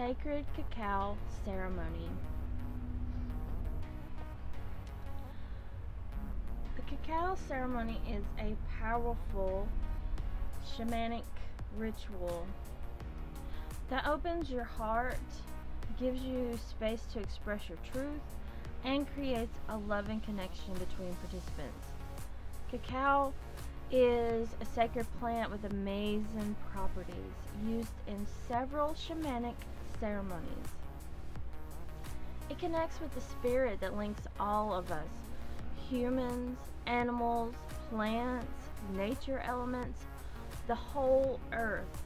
sacred cacao ceremony. The cacao ceremony is a powerful shamanic ritual that opens your heart, gives you space to express your truth, and creates a loving connection between participants. Cacao is a sacred plant with amazing properties used in several shamanic ceremonies. It connects with the spirit that links all of us humans, animals, plants, nature elements, the whole earth.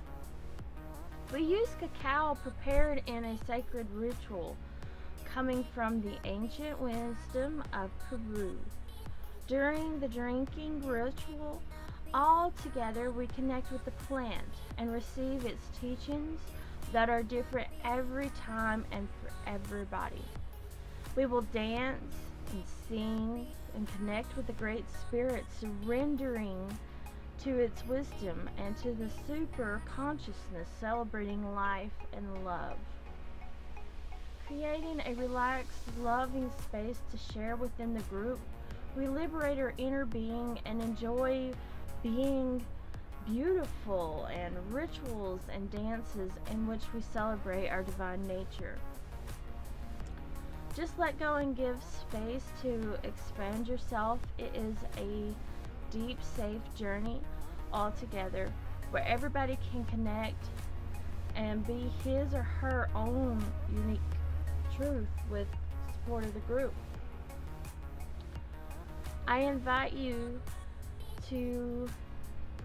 We use cacao prepared in a sacred ritual coming from the ancient wisdom of Peru. During the drinking ritual, all together we connect with the plant and receive its teachings that are different every time and for everybody. We will dance and sing and connect with the Great Spirit, surrendering to its wisdom and to the super consciousness celebrating life and love. Creating a relaxed, loving space to share within the group, we liberate our inner being and enjoy being beautiful and rituals and dances in which we celebrate our divine nature. Just let go and give space to expand yourself. It is a deep, safe journey all together where everybody can connect and be his or her own unique truth with support of the group. I invite you to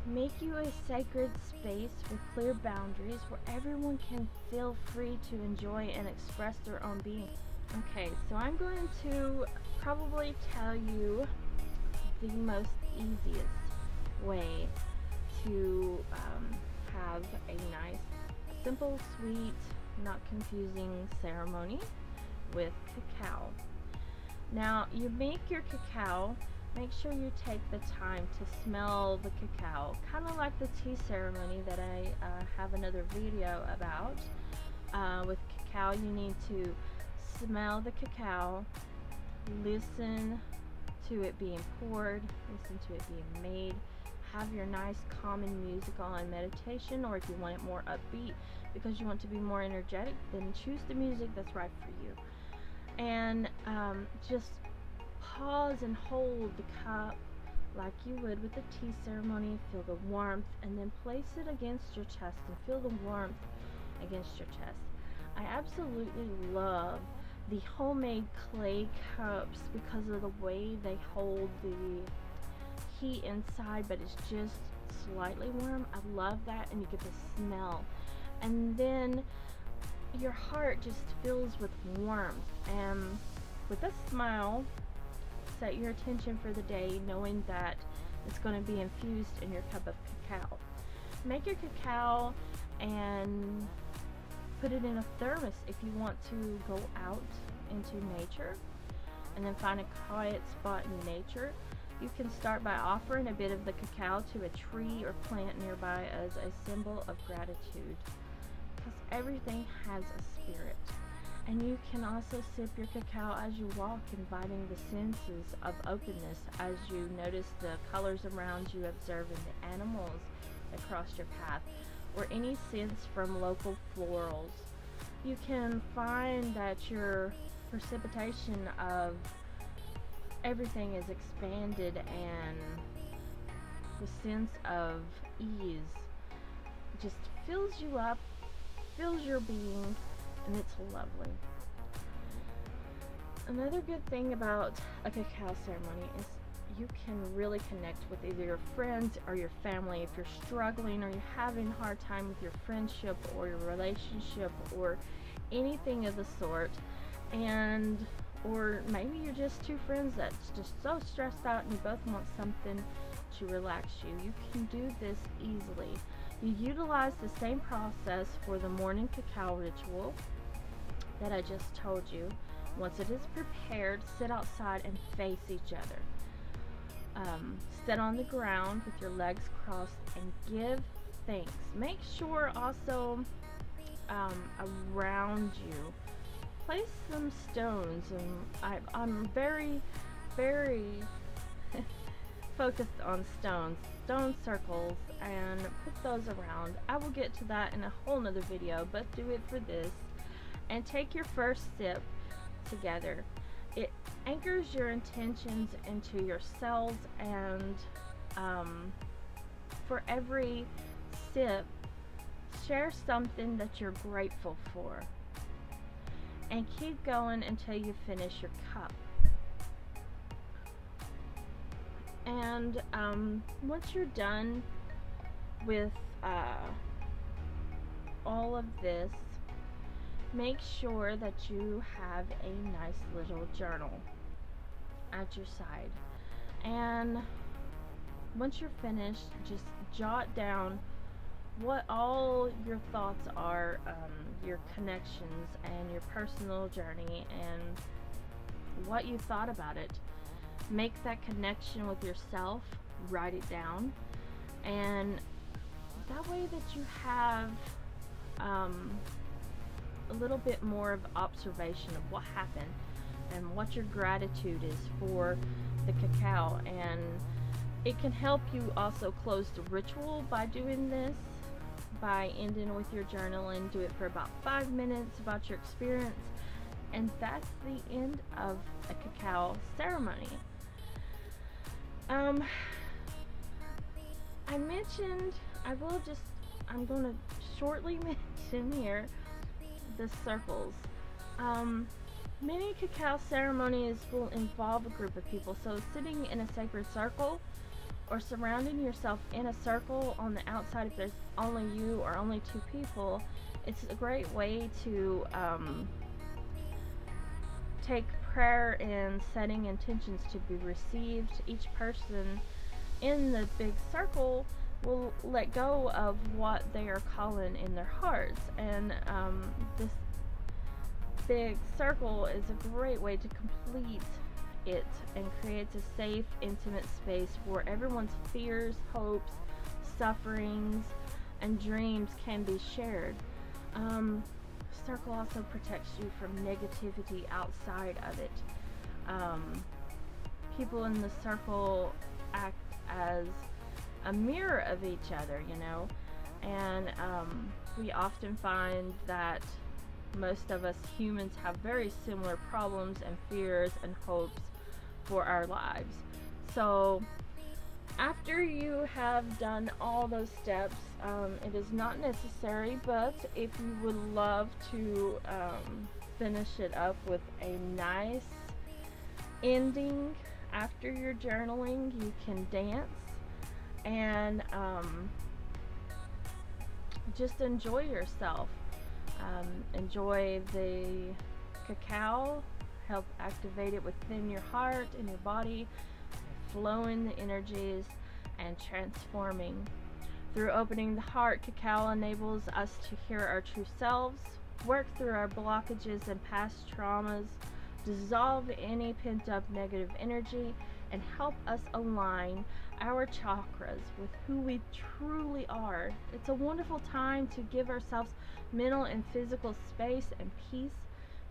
make you a sacred space with clear boundaries where everyone can feel free to enjoy and express their own being. Okay, so I'm going to probably tell you the most easiest way to um, have a nice, simple, sweet, not confusing ceremony with cacao. Now, you make your cacao, make sure you take the time to smell the cacao, kind of like the tea ceremony that I uh, have another video about. Uh, with cacao, you need to smell the cacao, listen to it being poured, listen to it being made, have your nice calming music on meditation, or if you want it more upbeat because you want to be more energetic, then choose the music that's right for you. And um, just pause and hold the cup like you would with the tea ceremony. Feel the warmth and then place it against your chest and feel the warmth against your chest. I absolutely love the homemade clay cups because of the way they hold the heat inside but it's just slightly warm I love that and you get the smell and then your heart just fills with warmth and with a smile set your attention for the day knowing that it's going to be infused in your cup of cacao make your cacao and put it in a thermos if you want to go out into nature and then find a quiet spot in nature. You can start by offering a bit of the cacao to a tree or plant nearby as a symbol of gratitude because everything has a spirit. And you can also sip your cacao as you walk, inviting the senses of openness as you notice the colors around you, observing the animals that cross your path, or any sense from local florals. You can find that your precipitation of everything is expanded and the sense of ease just fills you up, fills your being, and it's lovely. Another good thing about a cacao ceremony is you can really connect with either your friends or your family if you're struggling or you're having a hard time with your friendship or your relationship or anything of the sort. And or maybe you're just two friends that's just so stressed out and you both want something to relax you. You can do this easily. You utilize the same process for the morning cacao ritual that I just told you once it is prepared sit outside and face each other um, sit on the ground with your legs crossed and give thanks make sure also um, around you. Place some stones, and I, I'm very, very focused on stones, stone circles, and put those around. I will get to that in a whole nother video, but do it for this. And take your first sip together. It anchors your intentions into your cells and um, for every sip, share something that you're grateful for. And keep going until you finish your cup. And um, once you're done with uh, all of this, make sure that you have a nice little journal at your side. And once you're finished, just jot down what all your thoughts are, um, your connections, and your personal journey, and what you thought about it. Make that connection with yourself, write it down, and that way that you have um, a little bit more of observation of what happened and what your gratitude is for the cacao. And it can help you also close the ritual by doing this by ending with your journal and do it for about five minutes about your experience. And that's the end of a cacao ceremony. Um I mentioned I will just I'm going to shortly mention here the circles. Um, many cacao ceremonies will involve a group of people, so sitting in a sacred circle or surrounding yourself in a circle on the outside if there's only you or only two people, it's a great way to um, take prayer and setting intentions to be received. Each person in the big circle will let go of what they are calling in their hearts. And um, this big circle is a great way to complete it and creates a safe, intimate space where everyone's fears, hopes, sufferings, and dreams can be shared. Um, circle also protects you from negativity outside of it. Um, people in the circle act as a mirror of each other, you know. And um, we often find that most of us humans have very similar problems and fears and hopes for our lives. So, after you have done all those steps, um, it is not necessary, but if you would love to um, finish it up with a nice ending after your journaling, you can dance and um, just enjoy yourself. Um, enjoy the cacao, help activate it within your heart and your body, flowing the energies and transforming. Through opening the heart, cacao enables us to hear our true selves, work through our blockages and past traumas, dissolve any pent up negative energy, and help us align our chakras with who we truly are. It's a wonderful time to give ourselves mental and physical space and peace.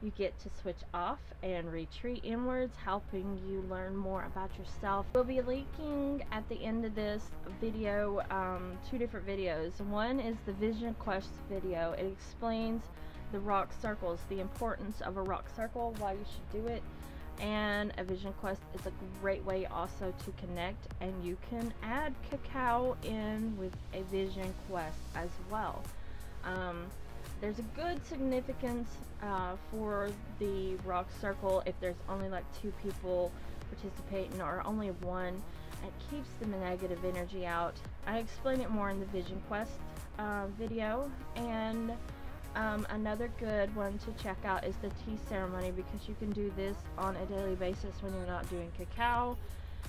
You get to switch off and retreat inwards, helping you learn more about yourself. We'll be linking at the end of this video um, two different videos. One is the Vision Quest video. It explains the rock circles, the importance of a rock circle, why you should do it and a vision quest is a great way also to connect and you can add cacao in with a vision quest as well. Um, there's a good significance uh, for the rock circle if there's only like two people participating or only one. It keeps the negative energy out. I explain it more in the vision quest uh, video and um, another good one to check out is the tea ceremony because you can do this on a daily basis when you're not doing cacao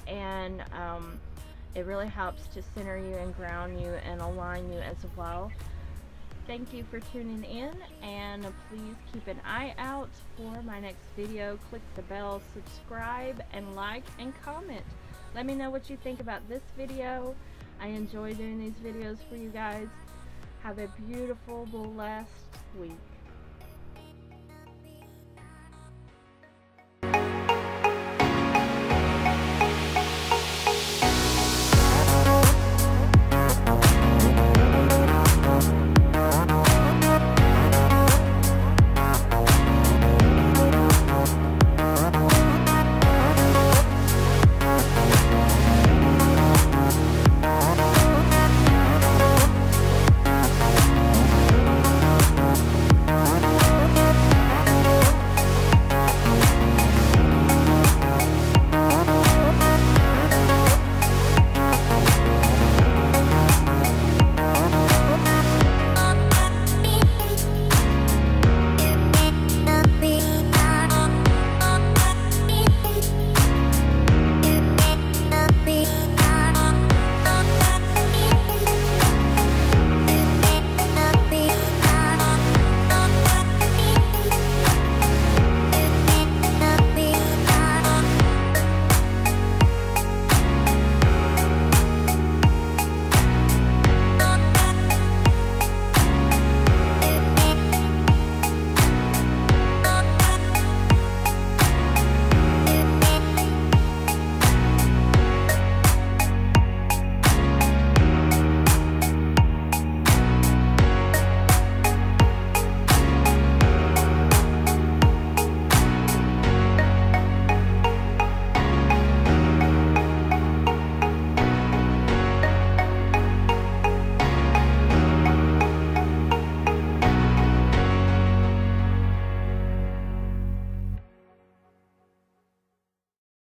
and um, it really helps to center you and ground you and align you as well. Thank you for tuning in and please keep an eye out for my next video. Click the bell, subscribe, and like and comment. Let me know what you think about this video. I enjoy doing these videos for you guys. Have a beautiful, blessed week.